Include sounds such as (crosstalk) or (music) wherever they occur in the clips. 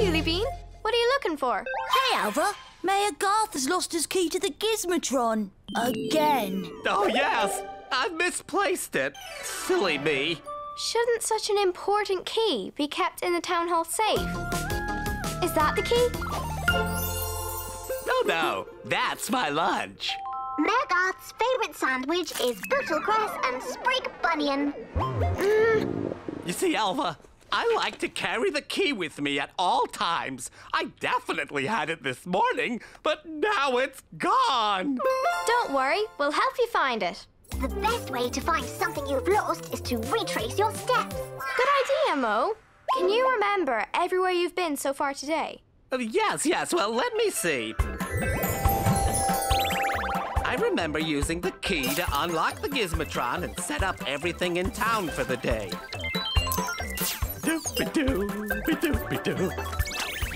Hi, Bean. What are you looking for? Hey, Alva. Mayor Garth has lost his key to the Gizmotron. Again. Oh, yes. I've misplaced it. Silly me. Shouldn't such an important key be kept in the town hall safe? Is that the key? No, no. That's my lunch. Mayor Garth's favourite sandwich is Bootlecress and Sprig Bunyan. You see, Alva, I like to carry the key with me at all times. I definitely had it this morning, but now it's gone. Don't worry, we'll help you find it. The best way to find something you've lost is to retrace your steps. Good idea, Mo. Can you remember everywhere you've been so far today? Uh, yes, yes. Well, let me see. I remember using the key to unlock the Gizmotron and set up everything in town for the day.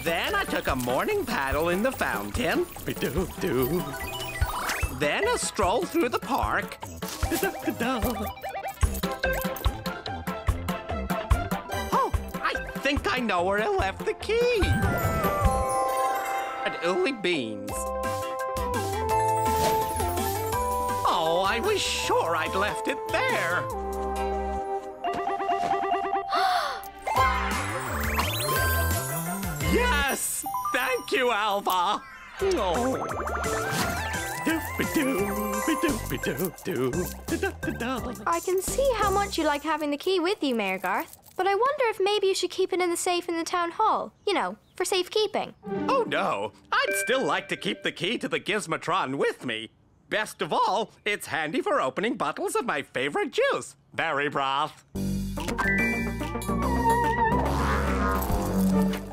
Then I took a morning paddle in the fountain. Then a stroll through the park. Oh, I think I know where I left the key. At Oolie Beans. Oh, I was sure I'd left it there. You, Alva. Oh. I can see how much you like having the key with you, Mayor Garth. But I wonder if maybe you should keep it in the safe in the town hall. You know, for safekeeping. Oh no, I'd still like to keep the key to the Gizmotron with me. Best of all, it's handy for opening bottles of my favorite juice, berry broth.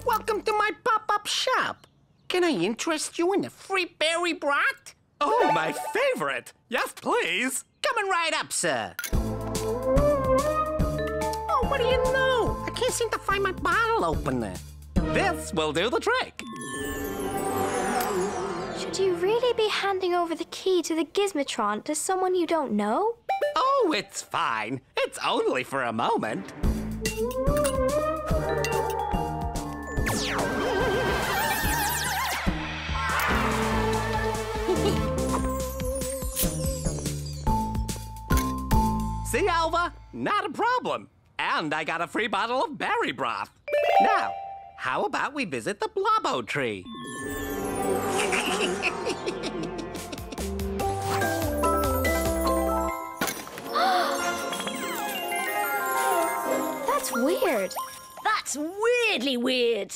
Welcome to my pop-up shop. Can I interest you in a free berry broth? Oh, my favorite. Yes, please. Coming right up, sir. Oh, what do you know? I can't seem to find my bottle opener. This will do the trick. Should you really be handing over the key to the Gizmotron to someone you don't know? Oh, it's fine. It's only for a moment. See, Alva? Not a problem. And I got a free bottle of berry broth. Now, how about we visit the Blobbo tree? (gasps) That's weird. That's weirdly weird.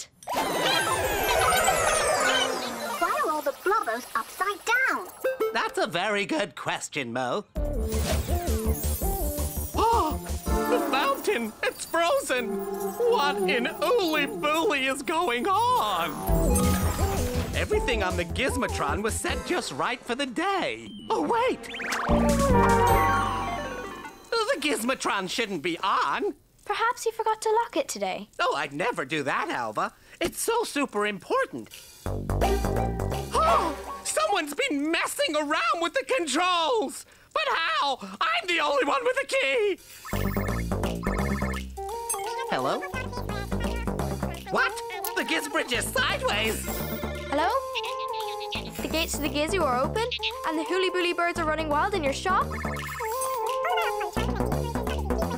Why are all the blobbos upside down? That's a very good question, Mo. The fountain! It's frozen! What in Uli Booly is going on? Everything on the Gizmotron was set just right for the day. Oh, wait! The Gizmotron shouldn't be on. Perhaps you forgot to lock it today. Oh, I'd never do that, Alva. It's so super important. Oh, (gasps) someone's been messing around with the controls. But how? I'm the only one with the key. Hello? What? The Giz Bridge is sideways! Hello? The gates to the Gizzy are open, and the hooly booly birds are running wild in your shop?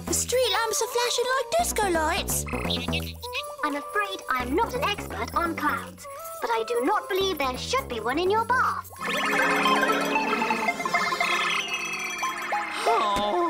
The street lamps are flashing like disco lights! I'm afraid I'm not an expert on clouds, but I do not believe there should be one in your bath. Oh.